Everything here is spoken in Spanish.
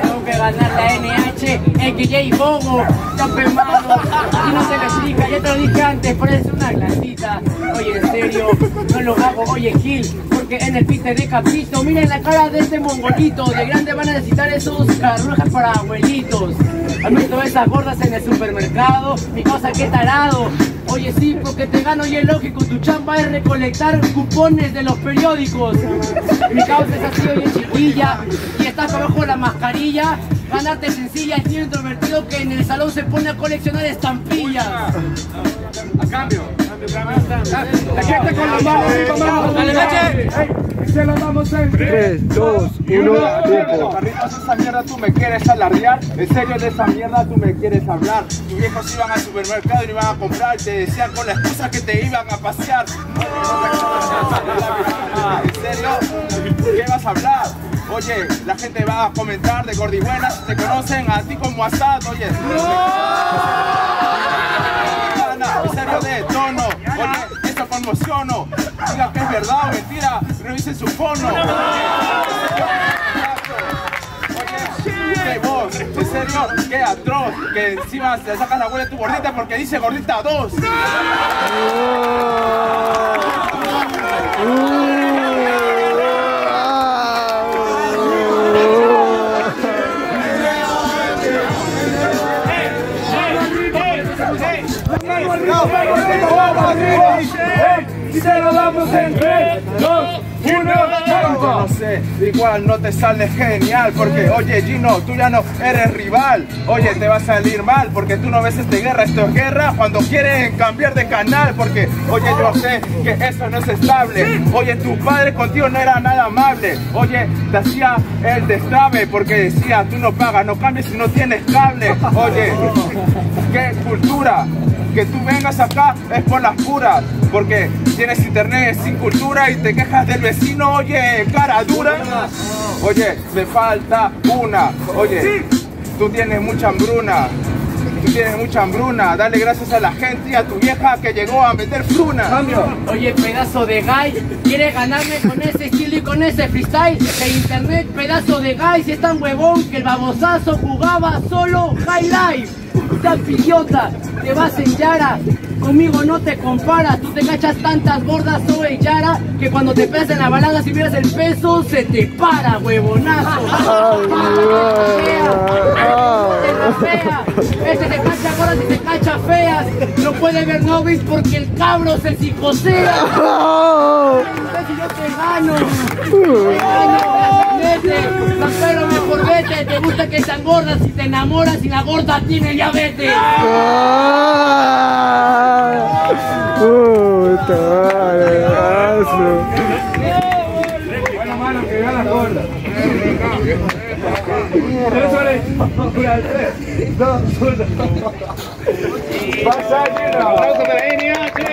Tengo que ganar la NH, XJ Bobo, campeonato, y no se me explica, ya te lo dije antes, parece una glandita. Oye, en serio, no lo hago, oye Gil, porque en el piste de capito, miren la cara de este mongolito, de grande van a necesitar esos carruajes para abuelitos. Han visto esas gordas en el supermercado, mi cosa que tarado. Oye, sí, porque te gano y es lógico, tu chamba es recolectar cupones de los periódicos. Mi causa es así, oye, chiquilla, y estás abajo la mascarilla. Ganarte sencilla, es tío introvertido que en el salón se pone a coleccionar estampillas. A cambio, la gente con las manos Dale. Se lo damos en 3, 2, 1, tiempo. Carritos, esa mierda tú me quieres alardear. En serio de esa mierda tú me quieres hablar. Tus viejos iban al supermercado y iban a comprar. Te decían con la excusa que te iban a pasear. ¿En serio? ¿Qué vas a hablar? Oye, la gente va a comentar de gordibuenas. Te conocen a ti como Assad. Oye. En serio de tono. Oye, esto conmociono. Diga que es verdad o mentira. Revisen su fono. Oye, ¿qué voz? ¿En serio? ¡Qué atroz! Que encima se sacas la huella de tu gordita porque dice gordita 2. Y se lo damos en 3, 2, 1, No sé, igual no te sale genial Porque, oye Gino, tú ya no eres rival. Oye, te va a salir mal Porque tú no ves esta guerra, esto es guerra Cuando quieren cambiar de canal Porque, oye, yo sé que eso no es estable. Oye, tu padre contigo no era nada amable. Oye, te hacía el destrave Porque decía, tú no pagas, no cambies si no tienes cable. Oye, qué cultura. Que tú vengas acá es por las puras, porque tienes internet sin cultura y te quejas del vecino, oye, cara dura. Oye, me falta una, oye, tú tienes mucha hambruna, tú tienes mucha hambruna, dale gracias a la gente y a tu vieja que llegó a meter fruna. Oye, pedazo de guy, ¿quieres ganarme con ese estilo y con ese freestyle? De internet, pedazo de guy, si es tan huevón que el babosazo jugaba solo high life. Tan idiota, te vas en Yara, conmigo no te comparas, tú te cachas tantas gordas soy Yara, que cuando te pesas en la balanza si vieras el peso se te para, huevonazo. fea. Ese se cacha gordas y se cacha feas. No puede ver novis porque el cabro se psicosea. Si yo te gano, te gano. Si te enamoras y la gorda tiene diabetes. Puta. Buena mano, que la gorda. Tres, dos, uno. Pasa, Gino. Aplauso para NH.